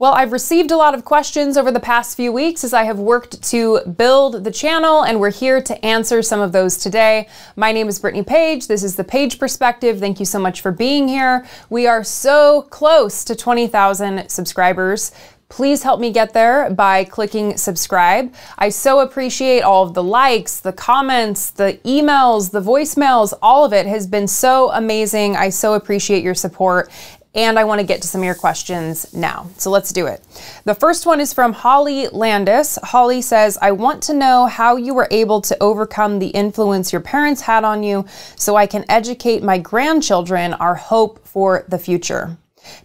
Well, I've received a lot of questions over the past few weeks as I have worked to build the channel, and we're here to answer some of those today. My name is Brittany Page. This is the Page Perspective. Thank you so much for being here. We are so close to 20,000 subscribers. Please help me get there by clicking subscribe. I so appreciate all of the likes, the comments, the emails, the voicemails, all of it has been so amazing. I so appreciate your support and I want to get to some of your questions now. So let's do it. The first one is from Holly Landis. Holly says, I want to know how you were able to overcome the influence your parents had on you so I can educate my grandchildren our hope for the future.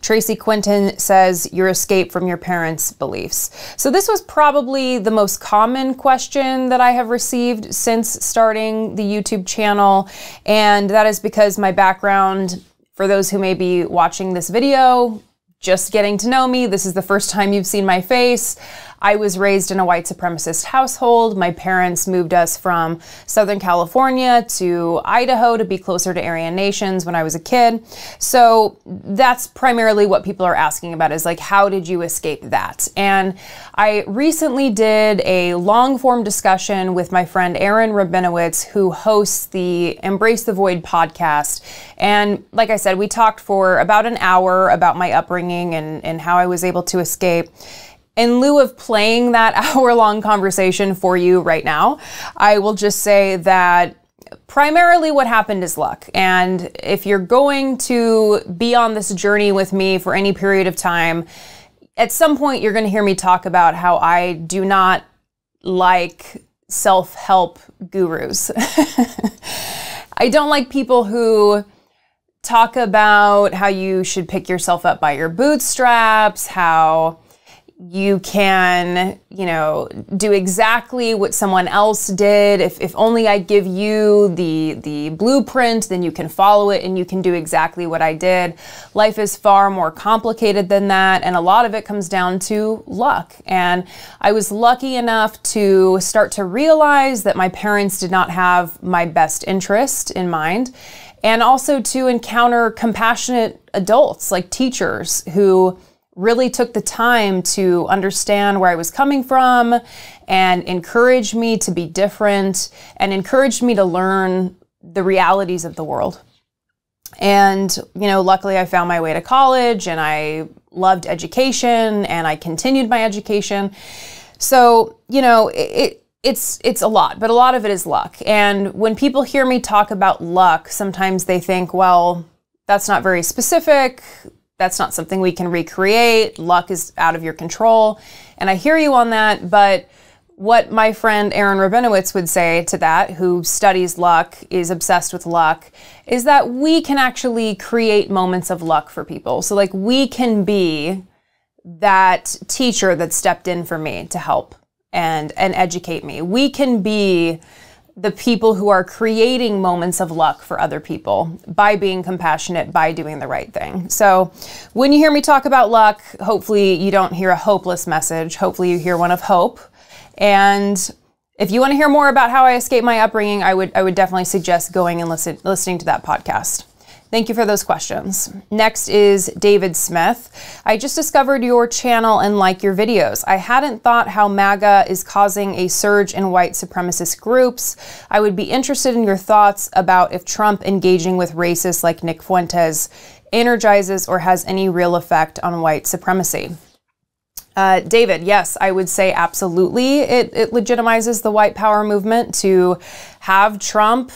Tracy Quinton says, Your escape from your parents' beliefs. So, this was probably the most common question that I have received since starting the YouTube channel. And that is because my background for those who may be watching this video, just getting to know me, this is the first time you've seen my face. I was raised in a white supremacist household. My parents moved us from Southern California to Idaho to be closer to Aryan nations when I was a kid. So that's primarily what people are asking about is like, how did you escape that? And I recently did a long form discussion with my friend Aaron Rabinowitz, who hosts the Embrace the Void podcast. And like I said, we talked for about an hour about my upbringing and, and how I was able to escape in lieu of playing that hour long conversation for you right now, I will just say that primarily what happened is luck. And if you're going to be on this journey with me for any period of time, at some point you're going to hear me talk about how I do not like self help gurus. I don't like people who talk about how you should pick yourself up by your bootstraps, how you can, you know, do exactly what someone else did. If, if only I give you the, the blueprint, then you can follow it and you can do exactly what I did. Life is far more complicated than that. And a lot of it comes down to luck. And I was lucky enough to start to realize that my parents did not have my best interest in mind. And also to encounter compassionate adults like teachers who really took the time to understand where I was coming from and encouraged me to be different and encouraged me to learn the realities of the world. And, you know, luckily I found my way to college and I loved education and I continued my education. So, you know, it, it's it's a lot, but a lot of it is luck. And when people hear me talk about luck, sometimes they think, well, that's not very specific that's not something we can recreate. Luck is out of your control. And I hear you on that, but what my friend Aaron Rabinowitz would say to that, who studies luck, is obsessed with luck, is that we can actually create moments of luck for people. So, like, we can be that teacher that stepped in for me to help and and educate me. We can be the people who are creating moments of luck for other people by being compassionate, by doing the right thing. So, when you hear me talk about luck, hopefully you don't hear a hopeless message. Hopefully, you hear one of hope. And if you want to hear more about how I escaped my upbringing, I would I would definitely suggest going and listen, listening to that podcast. Thank you for those questions. Next is David Smith. I just discovered your channel and like your videos. I hadn't thought how MAGA is causing a surge in white supremacist groups. I would be interested in your thoughts about if Trump engaging with racists like Nick Fuentes energizes or has any real effect on white supremacy. Uh, David, yes, I would say absolutely. It, it legitimizes the white power movement to have Trump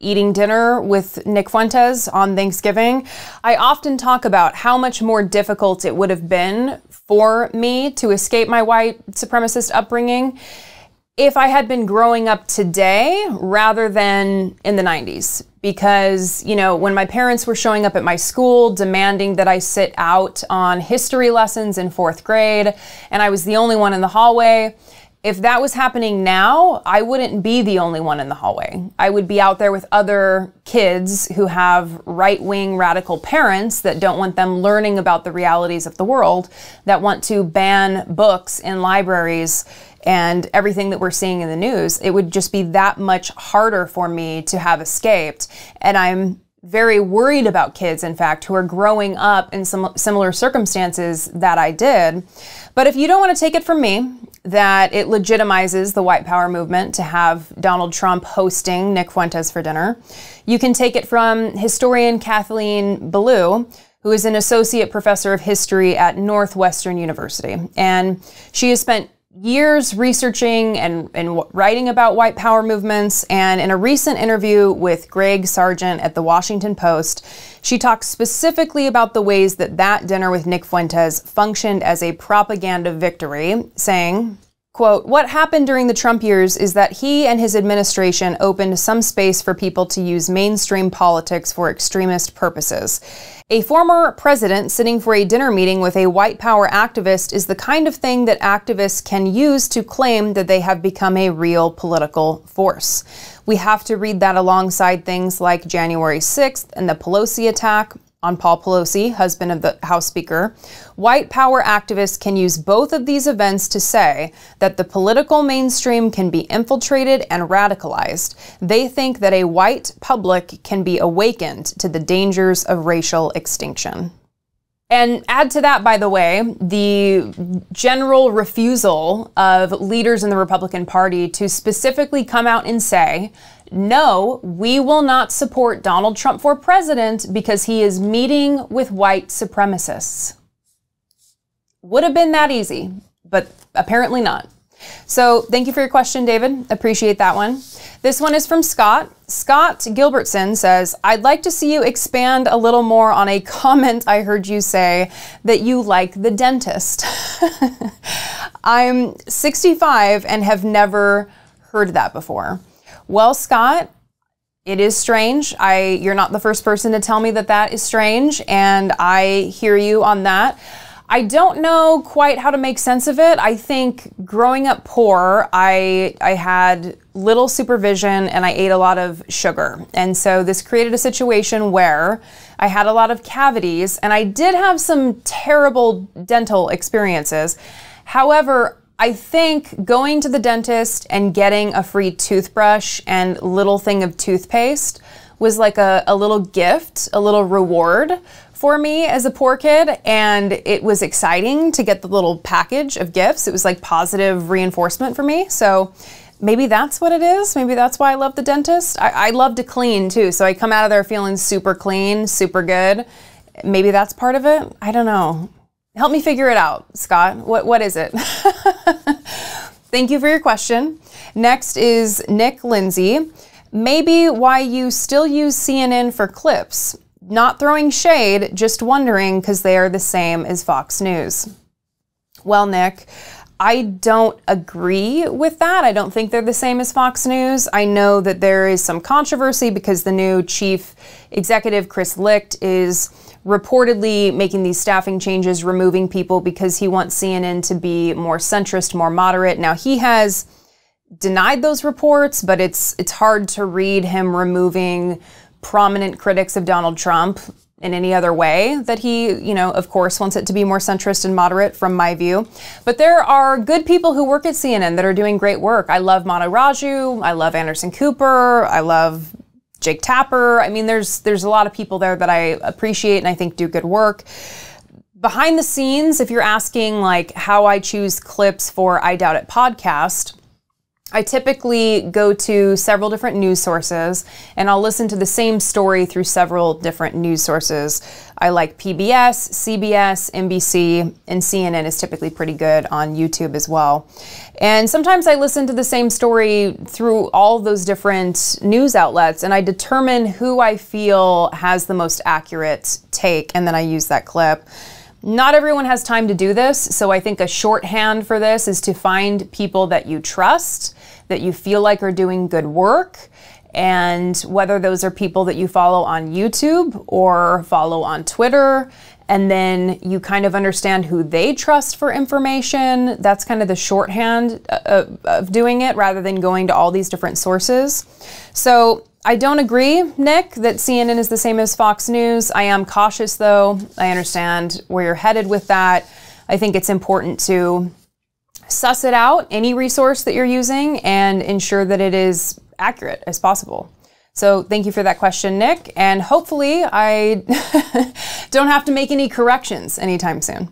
eating dinner with Nick Fuentes on Thanksgiving, I often talk about how much more difficult it would have been for me to escape my white supremacist upbringing if I had been growing up today rather than in the 90s. Because, you know, when my parents were showing up at my school demanding that I sit out on history lessons in fourth grade, and I was the only one in the hallway, if that was happening now, I wouldn't be the only one in the hallway. I would be out there with other kids who have right wing radical parents that don't want them learning about the realities of the world, that want to ban books in libraries and everything that we're seeing in the news. It would just be that much harder for me to have escaped. And I'm very worried about kids, in fact, who are growing up in some similar circumstances that I did. But if you don't want to take it from me that it legitimizes the white power movement to have Donald Trump hosting Nick Fuentes for dinner, you can take it from historian Kathleen Belew, who is an associate professor of history at Northwestern University. And she has spent years researching and, and writing about white power movements. And in a recent interview with Greg Sargent at the Washington Post, she talks specifically about the ways that that dinner with Nick Fuentes functioned as a propaganda victory, saying, Quote, what happened during the Trump years is that he and his administration opened some space for people to use mainstream politics for extremist purposes. A former president sitting for a dinner meeting with a white power activist is the kind of thing that activists can use to claim that they have become a real political force. We have to read that alongside things like January 6th and the Pelosi attack, on Paul Pelosi, husband of the House Speaker, white power activists can use both of these events to say that the political mainstream can be infiltrated and radicalized. They think that a white public can be awakened to the dangers of racial extinction. And add to that, by the way, the general refusal of leaders in the Republican Party to specifically come out and say no, we will not support Donald Trump for president because he is meeting with white supremacists. Would have been that easy, but apparently not. So, thank you for your question, David. Appreciate that one. This one is from Scott. Scott Gilbertson says, I'd like to see you expand a little more on a comment I heard you say that you like the dentist. I'm 65 and have never heard that before. Well, Scott, it is strange. I you're not the first person to tell me that that is strange and I hear you on that. I don't know quite how to make sense of it. I think growing up poor, I I had little supervision and I ate a lot of sugar. And so this created a situation where I had a lot of cavities and I did have some terrible dental experiences. However, I think going to the dentist and getting a free toothbrush and little thing of toothpaste was like a, a little gift, a little reward for me as a poor kid. And it was exciting to get the little package of gifts. It was like positive reinforcement for me. So maybe that's what it is. Maybe that's why I love the dentist. I, I love to clean too. So I come out of there feeling super clean, super good. Maybe that's part of it. I don't know. Help me figure it out, Scott. What, what is it? Thank you for your question. Next is Nick Lindsay. Maybe why you still use CNN for clips. Not throwing shade, just wondering because they are the same as Fox News. Well, Nick, I don't agree with that. I don't think they're the same as Fox News. I know that there is some controversy because the new chief executive, Chris Licht, is reportedly making these staffing changes, removing people because he wants CNN to be more centrist, more moderate. Now he has denied those reports, but it's it's hard to read him removing prominent critics of Donald Trump in any other way that he, you know, of course wants it to be more centrist and moderate from my view. But there are good people who work at CNN that are doing great work. I love Manu Raju, I love Anderson Cooper, I love Jake Tapper. I mean, there's there's a lot of people there that I appreciate and I think do good work. Behind the scenes, if you're asking like how I choose clips for I Doubt It podcast, I typically go to several different news sources and I'll listen to the same story through several different news sources. I like PBS, CBS, NBC, and CNN is typically pretty good on YouTube as well. And sometimes I listen to the same story through all those different news outlets and I determine who I feel has the most accurate take and then I use that clip. Not everyone has time to do this, so I think a shorthand for this is to find people that you trust, that you feel like are doing good work, and whether those are people that you follow on YouTube or follow on Twitter, and then you kind of understand who they trust for information. That's kind of the shorthand uh, of doing it rather than going to all these different sources. So I don't agree, Nick, that CNN is the same as Fox News. I am cautious, though. I understand where you're headed with that. I think it's important to suss it out, any resource that you're using, and ensure that it is accurate as possible. So thank you for that question, Nick. And hopefully I don't have to make any corrections anytime soon.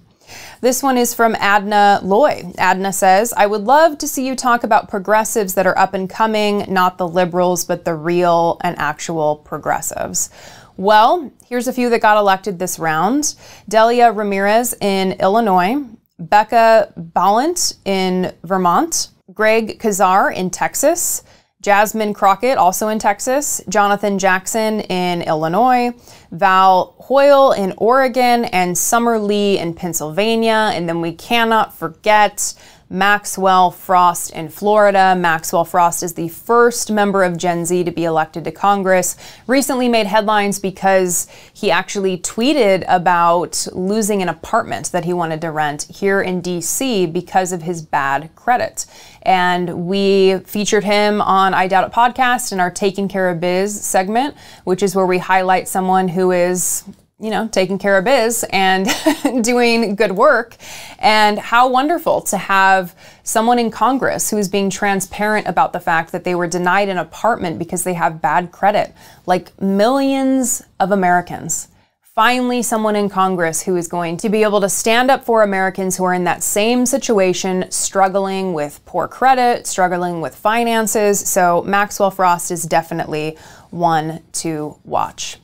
This one is from Adna Loy. Adna says, I would love to see you talk about progressives that are up and coming, not the liberals, but the real and actual progressives. Well, here's a few that got elected this round Delia Ramirez in Illinois, Becca Balint in Vermont, Greg Casar in Texas, Jasmine Crockett, also in Texas, Jonathan Jackson in Illinois, Val Hoyle in Oregon, and Summer Lee in Pennsylvania. And then we cannot forget Maxwell Frost in Florida. Maxwell Frost is the first member of Gen Z to be elected to Congress. Recently made headlines because he actually tweeted about losing an apartment that he wanted to rent here in DC because of his bad credit. And we featured him on I Doubt It podcast in our Taking Care of Biz segment, which is where we highlight someone who is you know, taking care of biz and doing good work. And how wonderful to have someone in Congress who's being transparent about the fact that they were denied an apartment because they have bad credit, like millions of Americans. Finally, someone in Congress who is going to be able to stand up for Americans who are in that same situation, struggling with poor credit, struggling with finances. So, Maxwell Frost is definitely one to watch.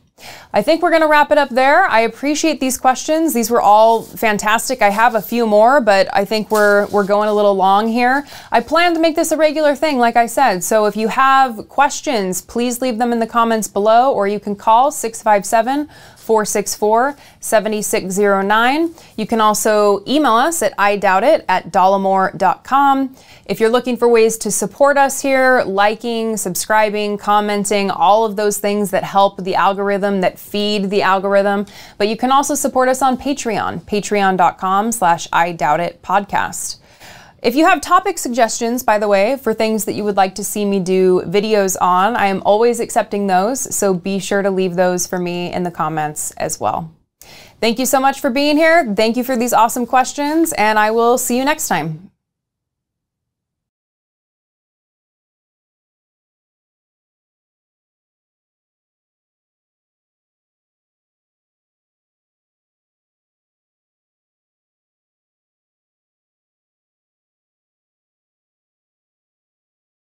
I think we're going to wrap it up there. I appreciate these questions. These were all fantastic. I have a few more, but I think we're we're going a little long here. I plan to make this a regular thing, like I said. So if you have questions, please leave them in the comments below, or you can call 657 464 7609. You can also email us at I doubt it at dollemore.com. If you're looking for ways to support us here, liking, subscribing, commenting, all of those things that help the algorithm, that feed the algorithm. But you can also support us on Patreon, patreon.com slash I doubt it podcast. If you have topic suggestions, by the way, for things that you would like to see me do videos on, I am always accepting those, so be sure to leave those for me in the comments as well. Thank you so much for being here. Thank you for these awesome questions, and I will see you next time.